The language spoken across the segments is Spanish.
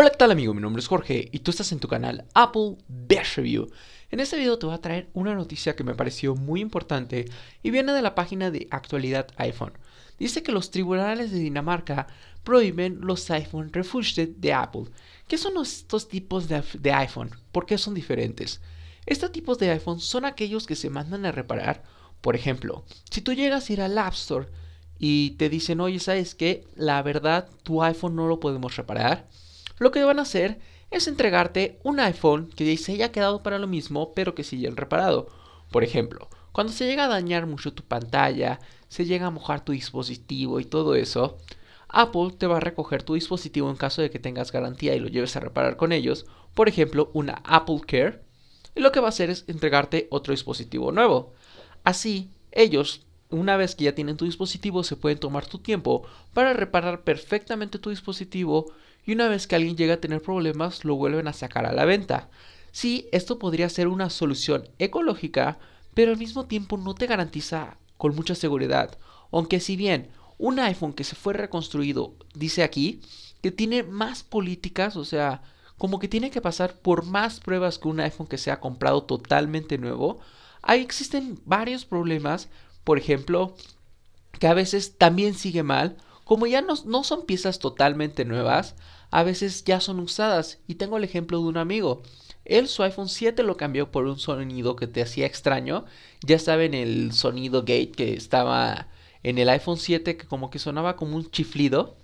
Hola, ¿qué tal amigo? Mi nombre es Jorge y tú estás en tu canal Apple Best Review. En este video te voy a traer una noticia que me pareció muy importante y viene de la página de actualidad iPhone. Dice que los tribunales de Dinamarca prohíben los iPhone Refurbished de Apple. ¿Qué son estos tipos de, de iPhone? ¿Por qué son diferentes? Estos tipos de iPhone son aquellos que se mandan a reparar. Por ejemplo, si tú llegas a ir al App Store y te dicen, oye, ¿sabes qué? La verdad, tu iPhone no lo podemos reparar lo que van a hacer es entregarte un iPhone que se haya quedado para lo mismo, pero que siga reparado. Por ejemplo, cuando se llega a dañar mucho tu pantalla, se llega a mojar tu dispositivo y todo eso, Apple te va a recoger tu dispositivo en caso de que tengas garantía y lo lleves a reparar con ellos, por ejemplo, una Apple Care, y lo que va a hacer es entregarte otro dispositivo nuevo. Así, ellos, una vez que ya tienen tu dispositivo, se pueden tomar tu tiempo para reparar perfectamente tu dispositivo y una vez que alguien llega a tener problemas lo vuelven a sacar a la venta. Sí, esto podría ser una solución ecológica, pero al mismo tiempo no te garantiza con mucha seguridad. Aunque si bien un iPhone que se fue reconstruido dice aquí que tiene más políticas, o sea, como que tiene que pasar por más pruebas que un iPhone que sea comprado totalmente nuevo, ahí existen varios problemas, por ejemplo, que a veces también sigue mal, como ya no, no son piezas totalmente nuevas, a veces ya son usadas. Y tengo el ejemplo de un amigo. Él su iPhone 7 lo cambió por un sonido que te hacía extraño. Ya saben el sonido gate que estaba en el iPhone 7 que como que sonaba como un chiflido.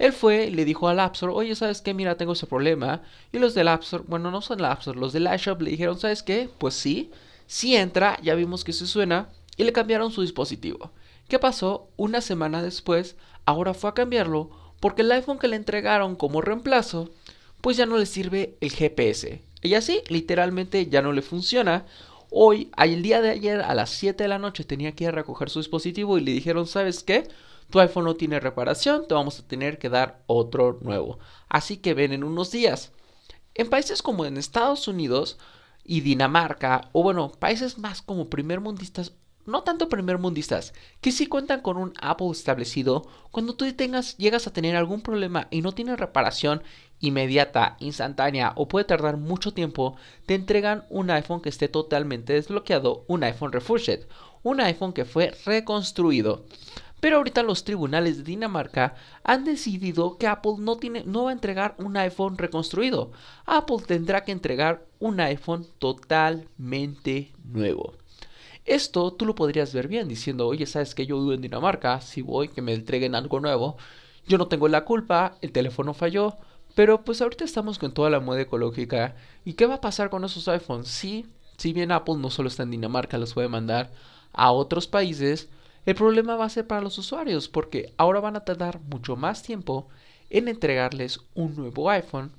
Él fue le dijo al App Store, oye, ¿sabes qué? Mira, tengo ese problema. Y los del App Store, bueno, no son el App Store, los del iShop le dijeron, ¿sabes qué? Pues sí, sí entra, ya vimos que se suena. Y le cambiaron su dispositivo. ¿Qué pasó? Una semana después, ahora fue a cambiarlo porque el iPhone que le entregaron como reemplazo, pues ya no le sirve el GPS. Y así, literalmente ya no le funciona. Hoy, el día de ayer a las 7 de la noche tenía que ir a recoger su dispositivo y le dijeron, ¿sabes qué? Tu iPhone no tiene reparación, te vamos a tener que dar otro nuevo. Así que ven en unos días. En países como en Estados Unidos y Dinamarca, o bueno, países más como primer mundistas, no tanto primer mundistas, que si cuentan con un Apple establecido, cuando tú tengas, llegas a tener algún problema y no tienes reparación inmediata, instantánea o puede tardar mucho tiempo, te entregan un iPhone que esté totalmente desbloqueado, un iPhone refurbished, un iPhone que fue reconstruido. Pero ahorita los tribunales de Dinamarca han decidido que Apple no, tiene, no va a entregar un iPhone reconstruido. Apple tendrá que entregar un iPhone totalmente nuevo. Esto tú lo podrías ver bien diciendo, oye, sabes que yo vivo en Dinamarca, si voy, que me entreguen algo nuevo, yo no tengo la culpa, el teléfono falló, pero pues ahorita estamos con toda la moda ecológica. ¿Y qué va a pasar con esos iPhones? Sí, si bien Apple no solo está en Dinamarca, los puede mandar a otros países, el problema va a ser para los usuarios, porque ahora van a tardar mucho más tiempo en entregarles un nuevo iPhone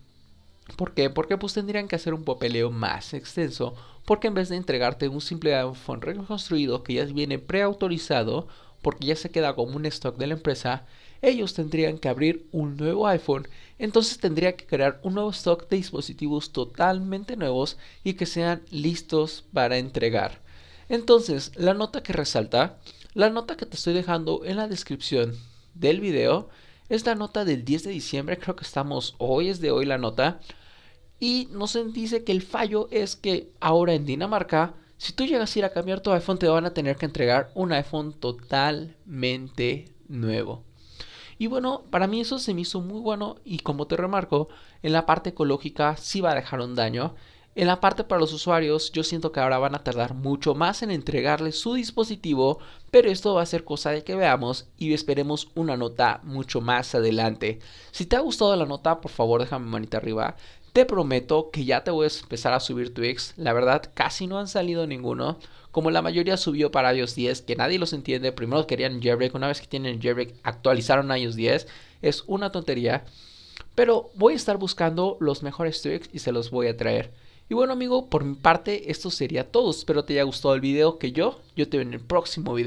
¿Por qué? Porque pues tendrían que hacer un papeleo más extenso, porque en vez de entregarte un simple iPhone reconstruido que ya viene preautorizado, porque ya se queda como un stock de la empresa, ellos tendrían que abrir un nuevo iPhone, entonces tendría que crear un nuevo stock de dispositivos totalmente nuevos y que sean listos para entregar. Entonces, la nota que resalta, la nota que te estoy dejando en la descripción del video, es la nota del 10 de diciembre, creo que estamos, hoy es de hoy la nota. Y nos dice que el fallo es que ahora en Dinamarca, si tú llegas a ir a cambiar tu iPhone, te van a tener que entregar un iPhone totalmente nuevo. Y bueno, para mí eso se me hizo muy bueno y como te remarco, en la parte ecológica sí va a dejar un daño. En la parte para los usuarios, yo siento que ahora van a tardar mucho más en entregarles su dispositivo, pero esto va a ser cosa de que veamos y esperemos una nota mucho más adelante. Si te ha gustado la nota, por favor déjame manita arriba. Te prometo que ya te voy a empezar a subir tweaks. La verdad, casi no han salido ninguno. Como la mayoría subió para iOS 10, que nadie los entiende. Primero querían jailbreak, una vez que tienen jailbreak, actualizaron iOS 10. Es una tontería. Pero voy a estar buscando los mejores tweaks y se los voy a traer. Y bueno amigo, por mi parte esto sería todo. Espero te haya gustado el video que yo. Yo te veo en el próximo video.